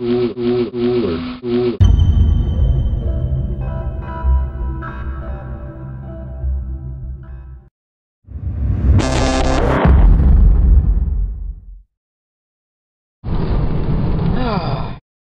ooh ooh ooh